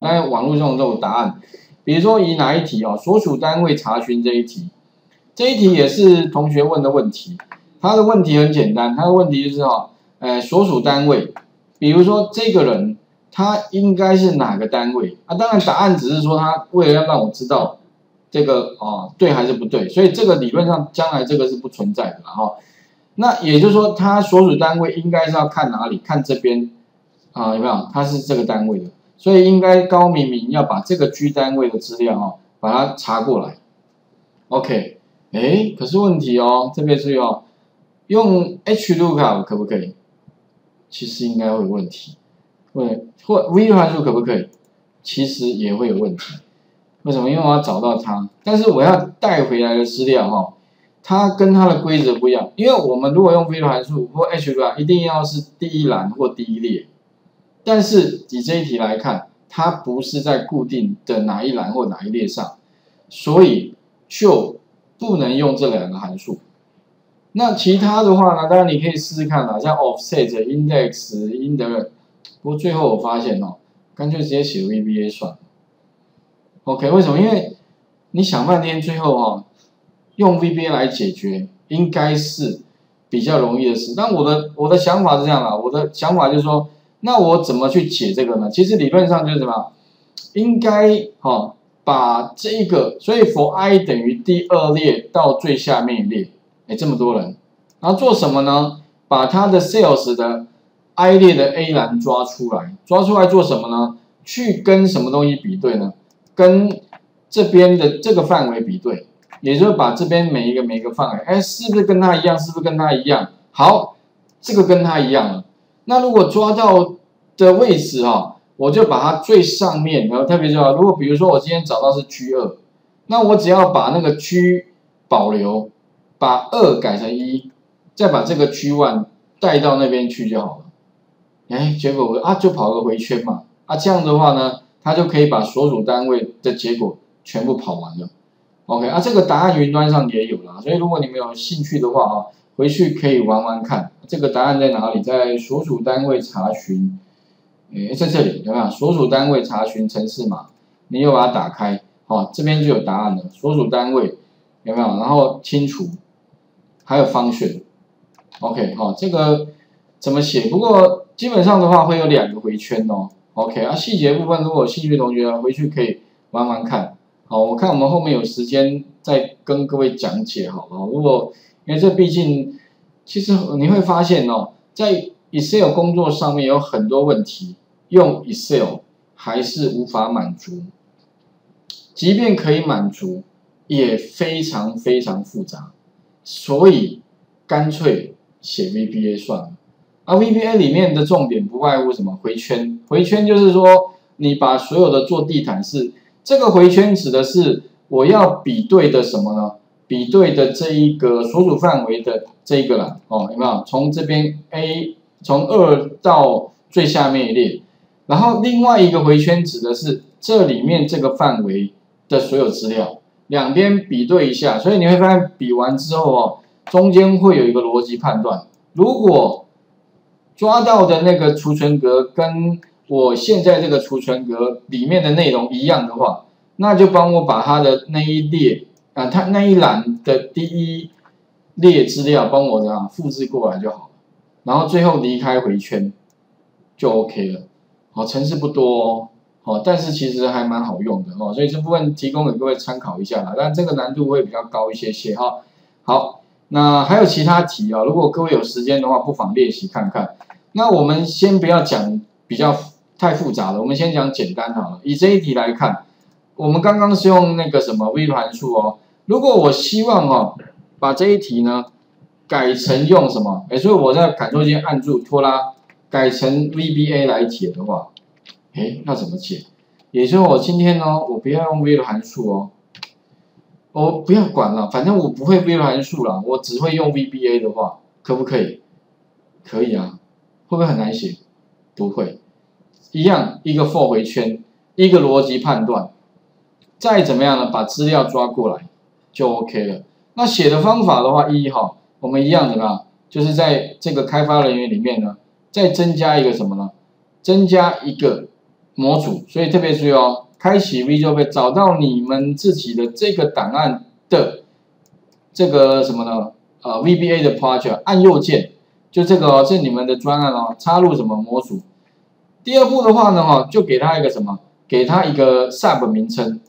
那网络上都有答案。比如说以哪一题哦，所属单位查询这一题，这一题也是同学问的问题。他的问题很简单，他的问题就是哈，呃，所属单位，比如说这个人他应该是哪个单位啊？当然答案只是说他为了要让我知道这个哦对还是不对，所以这个理论上将来这个是不存在的哈。那也就是说他所属单位应该是要看哪里？看这边啊有没有？他是这个单位的。所以应该高明明要把这个居单位的资料哦，把它查过来。OK，哎，可是问题哦，这边是哦，用 HLOOKUP 可不可以？其实应该会有问题。会或 V 函数可不可以？其实也会有问题。为什么？因为我要找到它，但是我要带回来的资料哈，它跟它的规则不一样。因为我们如果用 V 函数或 HLOOKUP，一定要是第一栏或第一列。但是以这一题来看，它不是在固定的哪一栏或哪一列上，所以就不能用这两个函数。那其他的话呢？当然你可以试试看啦，像 offset、index、index。不过最后我发现哦，干脆直接写 VBA 算了。OK，为什么？因为你想半天，最后哈用 VBA 来解决，应该是比较容易的事。但我的我的想法是这样啦，我的想法就是说。那我怎么去解这个呢？其实理论上就是什么，应该哈把这一个，所以 for i 等于第二列到最下面一列，哎，这么多人，然后做什么呢？把他的 sales 的 i 列的 A 栏抓出来，抓出来做什么呢？去跟什么东西比对呢？跟这边的这个范围比对，也就是把这边每一个每一个范围，哎，是不是跟他一样？是不是跟他一样？好，这个跟他一样了。那如果抓到的位置哈，我就把它最上面，然后特别重要。如果比如说我今天找到是 G 二，那我只要把那个 G 保留，把二改成一，再把这个 G 1带到那边去就好了。哎，结果我啊就跑个回圈嘛，啊这样的话呢，它就可以把所属单位的结果全部跑完了。OK，啊这个答案云端上也有了，所以如果你们有兴趣的话啊。回去可以玩玩看，这个答案在哪里？在所属单位查询，诶，在这里有没有？所属单位查询城市码，你又把它打开，好，这边就有答案了。所属单位有没有？然后清除，还有方选，OK，好，这个怎么写？不过基本上的话会有两个回圈哦，OK，啊，细节部分如果有兴趣的同学回去可以玩玩看，好，我看我们后面有时间再跟各位讲解好了，如果。因为这毕竟，其实你会发现哦，在 Excel 工作上面有很多问题，用 Excel 还是无法满足，即便可以满足，也非常非常复杂，所以干脆写 VBA 算了。而 VBA 里面的重点不外乎什么？回圈，回圈就是说，你把所有的做地毯式，这个回圈指的是我要比对的什么呢？比对的这一个所属范围的这一个了哦，有没有？从这边 A 从二到最下面一列，然后另外一个回圈指的是这里面这个范围的所有资料，两边比对一下，所以你会发现比完之后哦，中间会有一个逻辑判断。如果抓到的那个储存格跟我现在这个储存格里面的内容一样的话，那就帮我把它的那一列。啊，它那一栏的第一列资料帮我这样复制过来就好了，然后最后离开回圈就 OK 了。好，程式不多哦，好，但是其实还蛮好用的哦，所以这部分提供给各位参考一下啦。但这个难度会比较高一些些哈。好，那还有其他题啊，如果各位有时间的话，不妨练习看看。那我们先不要讲比较太复杂的，我们先讲简单好了。以这一题来看，我们刚刚是用那个什么微函数哦。如果我希望哦，把这一题呢改成用什么？哎，所以我在 Ctrl 键按住拖拉，改成 VBA 来解的话，哎，那怎么解？也就是我今天呢，我不要用 V 的函数哦，我不要管了，反正我不会 V 的函数了，我只会用 VBA 的话，可不可以？可以啊，会不会很难写？不会，一样一个 for 回圈，一个逻辑判断，再怎么样呢？把资料抓过来。就 OK 了。那写的方法的话，一哈，我们一样的啦，就是在这个开发人员里面呢，再增加一个什么呢？增加一个模组，所以特别注意哦，开启 Visual 找到你们自己的这个档案的这个什么呢？呃，VBA 的 project，按右键，就这个哦，是你们的专案哦，插入什么模组？第二步的话呢，哈，就给他一个什么？给他一个 sub 名称。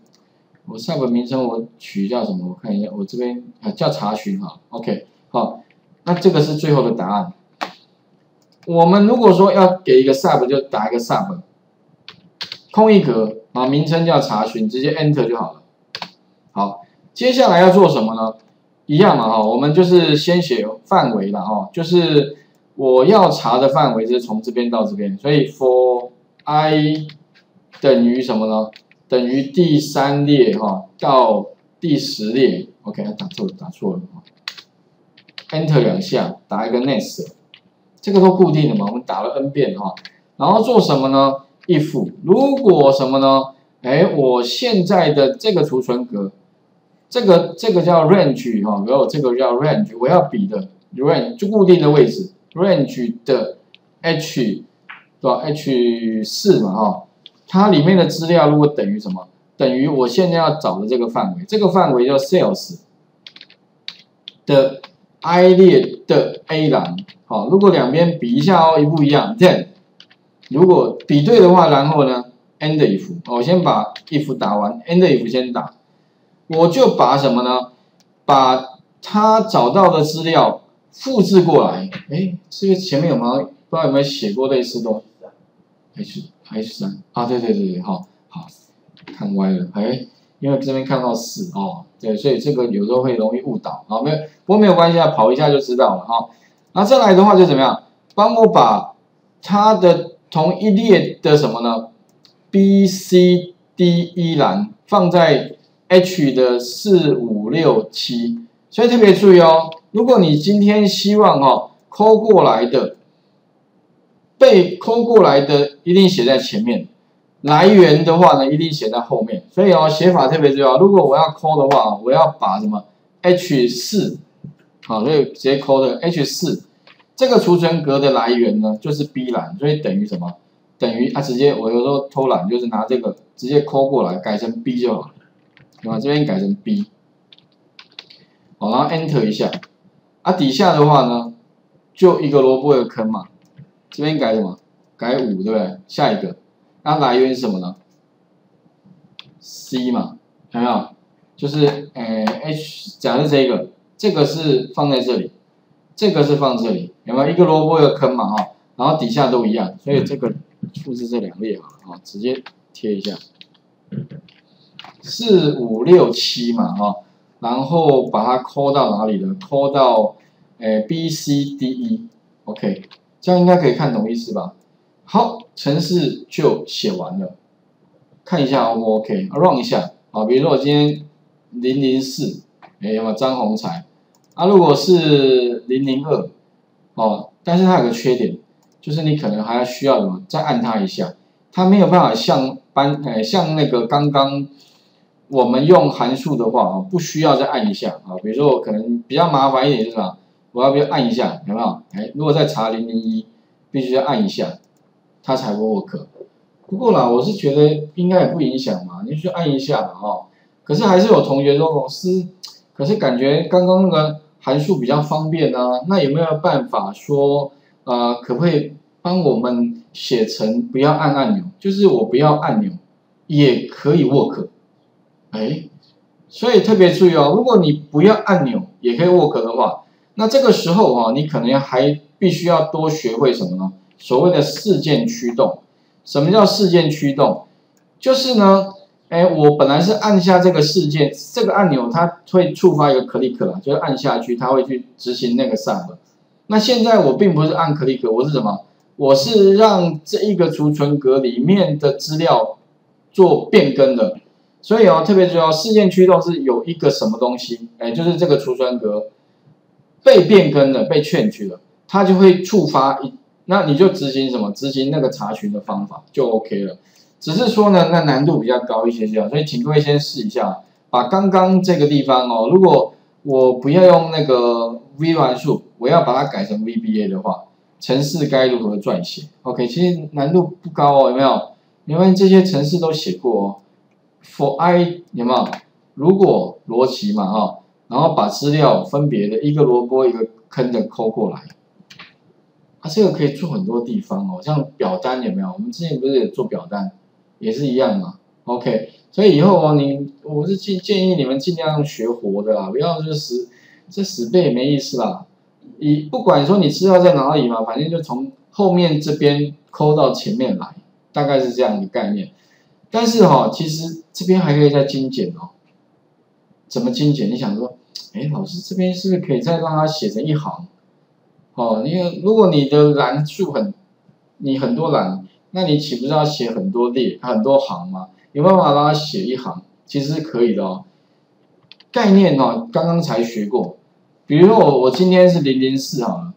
我 sub 名称我取叫什么？我看一下，我这边啊叫查询哈，OK，好，那这个是最后的答案。我们如果说要给一个 sub，就打一个 sub，空一格啊，名称叫查询，直接 enter 就好了。好，接下来要做什么呢？一样嘛哈，我们就是先写范围了哈，就是我要查的范围是从这边到这边，所以 for i 等于什么呢？等于第三列哈到第十列，OK，打错了打错了，Enter 两下，打一个 Next，这个都固定的嘛，我们打了 N 遍哈，然后做什么呢？If 如果什么呢？哎，我现在的这个储存格，这个这个叫 Range 哈，然后这个叫 Range，我要比的 Range 就固定的位置，Range 的 H 对吧？H 四嘛哈。它里面的资料如果等于什么？等于我现在要找的这个范围，这个范围叫 sales 的 i 列的 A 栏。好，如果两边比一下哦，一不一样，then 如果比对的话，然后呢，end if，我先把 if 打完，end if 先打，我就把什么呢？把他找到的资料复制过来。哎，这个前面有没有不知道有没有写过类似的？H H 三啊，对对对对，好，好，看歪了，哎，因为这边看到四哦，对，所以这个有时候会容易误导，啊，没有，不过没有关系啊，跑一下就知道了哈。那再来的话就怎么样？帮我把它的同一列的什么呢？B C D E 栏放在 H 的四五六七，所以特别注意哦，如果你今天希望哦抠过来的。被抠过来的一定写在前面，来源的话呢一定写在后面，所以哦写法特别重要。如果我要抠的话，我要把什么 H 四，好，所以直接抠的 H 四，这个储存格的来源呢就是 B 栏，所以等于什么？等于啊直接我有时候偷懒就是拿这个直接抠过来改成 B 就好了，把？这边改成 B，好，然后 Enter 一下，啊底下的话呢就一个萝卜一个坑嘛。这边改什么？改五，对不对？下一个，那来源是什么呢？C 嘛，有没有？就是呃 H，假设这个，这个是放在这里，这个是放这里，有没有？一个萝卜一个坑嘛，哈，然后底下都一样，所以这个复制这两列啊，直接贴一下，四五六七嘛，哈，然后把它抠到哪里呢？抠到呃 B C D E，OK。这样应该可以看懂意思吧？好，程式就写完了，看一下 O 不 OK？Run 一下啊，比如说我今天零零四，哎，有没有张宏才？啊，如果是零零二，哦，但是它有个缺点，就是你可能还要需要什么？再按它一下，它没有办法像班，哎，像那个刚刚我们用函数的话啊，不需要再按一下啊。比如说我可能比较麻烦一点是吧？我要不要按一下？有没有？哎，如果在查零零一，必须要按一下，它才会 work。不过啦，我是觉得应该也不影响嘛，你去按一下嘛，哈。可是还是有同学说，老师，可是感觉刚刚那个函数比较方便啊，那有没有办法说，呃，可不可以帮我们写成不要按按钮，就是我不要按钮也可以 work？哎，所以特别注意哦，如果你不要按钮也可以 work 的话。那这个时候啊，你可能还必须要多学会什么呢？所谓的事件驱动。什么叫事件驱动？就是呢，哎，我本来是按下这个事件这个按钮，它会触发一个 click 啦，就是按下去，它会去执行那个 sub。那现在我并不是按 click，我是什么？我是让这一个储存格里面的资料做变更的。所以哦，特别重要，事件驱动是有一个什么东西？哎，就是这个储存格。被变更了，被劝去了，它就会触发一，那你就执行什么？执行那个查询的方法就 OK 了。只是说呢，那难度比较高一些些，所以请各位先试一下，把刚刚这个地方哦，如果我不要用那个 V 函数，我要把它改成 VBA 的话，程式该如何撰写？OK，其实难度不高哦，有没有？你发现这些程式都写过哦。For i 有没有？如果逻辑嘛哈，然后把资料分别的一个萝卜一个坑的抠过来，啊，这个可以做很多地方哦，像表单有没有？我们之前不是也做表单，也是一样嘛。OK，所以以后哦，你我是建建议你们尽量学活的啦，不要就是这死背也没意思啦。你不管说你资料在哪里嘛，反正就从后面这边抠到前面来，大概是这样的概念。但是哈，其实这边还可以再精简哦。怎么精简？你想说，哎，老师这边是不是可以再让它写成一行？哦，因为如果你的栏数很，你很多栏，那你岂不是要写很多列、很多行吗？有办法让它写一行？其实是可以的哦。概念哦，刚刚才学过。比如说我我今天是零零四哈，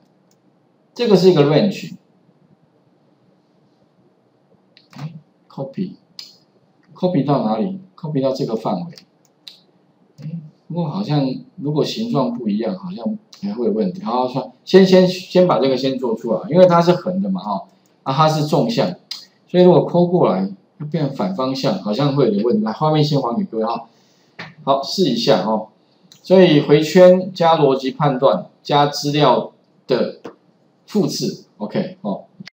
这个是一个 range，copy，copy 到哪里？copy 到这个范围。不过好像如果形状不一样，好像还会有问题。好，算先先先把这个先做出来，因为它是横的嘛哈，啊它是纵向，所以如果抠过来它变反方向，好像会有点问题。来，画面先还给各位哈，好试一下哈。所以回圈加逻辑判断加资料的复制，OK 哦。